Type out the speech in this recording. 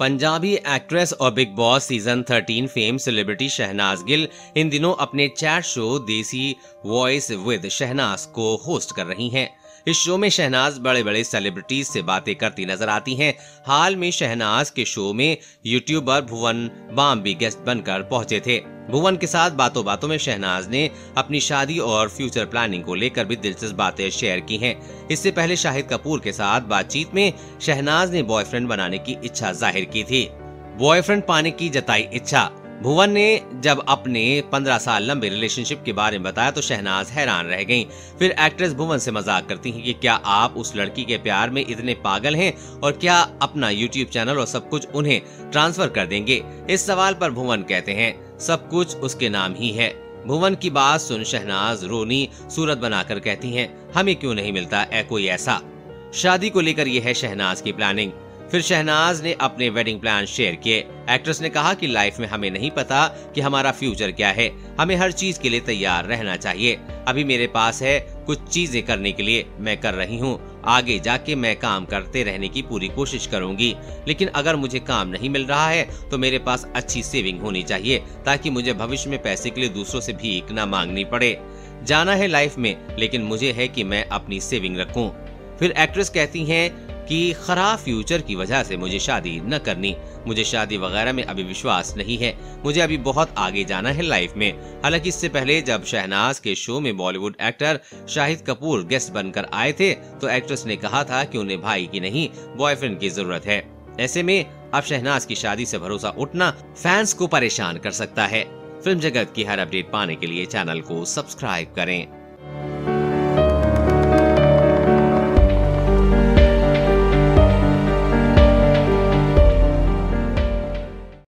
Punjabi actress और Bigg Boss season 13 fame celebrity Shehnaaz Gill इन दिनों अपने chat show Desi voice with Shehnaaz को host कर रही हैं। इस शो में शहनाज बड़े बड़े सेलिब्रिटीज से बातें करती नज़र आती हैं। हाल में शहनाज के शो में यूट्यूबर भुवन बाम भी गेस्ट बनकर पहुँचे थे। भुवन के साथ बातों बातों में शहनाज ने अपनी शादी और फ्यूचर प्लानिंग को लेकर भी दिलचस्प बातें शेयर की हैं। इससे पहले शाहिद कपूर के साथ बातचीत में शहनाज ने बॉयफ्रेंड बनाने की इच्छा ज़ाहिर की थी। बॉयफ्रेंड पाने की जताई इच्छा। भुवन ने जब अपने 15 साल लंबे रिलेशनशिप के बारे में बताया तो शहनाज हैरान रह गईं। फिर एक्ट्रेस भुवन से मज़ाक करती हैं कि क्या आप उस लड़की के प्यार में इतने पागल हैं और क्या अपना यूट्यूब चैनल और सब कुछ उन्हें ट्रांसफ़र कर देंगे? इस सवाल पर भुवन कहते हैं, सब कुछ उसके नाम ही है। भुवन की बात सुन शहनाज रोनी सूरत बनाकर कहती हैं, हमें क्यों नहीं मिलता? है कोई ऐसा। शादी को लेकर यह है शहनाज की प्लानिंग फिर शहनाज ने अपने वेडिंग प्लान शेयर किए। एक्ट्रेस ने कहा कि लाइफ में हमें नहीं पता कि हमारा फ्यूचर क्या है। हमें हर चीज़ के लिए तैयार रहना चाहिए। अभी मेरे पास है कुछ चीज़ें करने के लिए। मैं कर रही हूँ। आगे जाके मैं काम करते रहने की पूरी कोशिश करूँगी। लेकिन अगर मुझे काम नहीं मिल रहा है तो मेरे पास अच्छी सेविंग होनी चाहिए, ताकि मुझे भविष्य में पैसे के लिए दूसरों से भीख न मांगनी पड़े। जाना है लाइफ में, लेकिन मुझे है कि मैं अपनी सेविंग रखूँ। फिर एक्ट्रेस कहती हैं कि खराब फ्यूचर की वजह से मुझे शादी न करनी। मुझे शादी वगैरह में अभी विश्वास नहीं है। मुझे अभी बहुत आगे जाना है लाइफ में। हालाँकि इससे पहले जब शहनाज के शो में Bollywood actor Shahid Kapoor guest बनकर आए थे तो एक्ट्रेस ने कहा था कि उन्हें भाई की नहीं बॉयफ्रेंड की ज़रूरत है। ऐसे में अब शहनाज की शादी से भरोसा उठना फैंस को परेशान कर सकता है। फ़िल्म जगत की हर अपडेट पाने के लिए चैनल को सब्सक्राइब करें।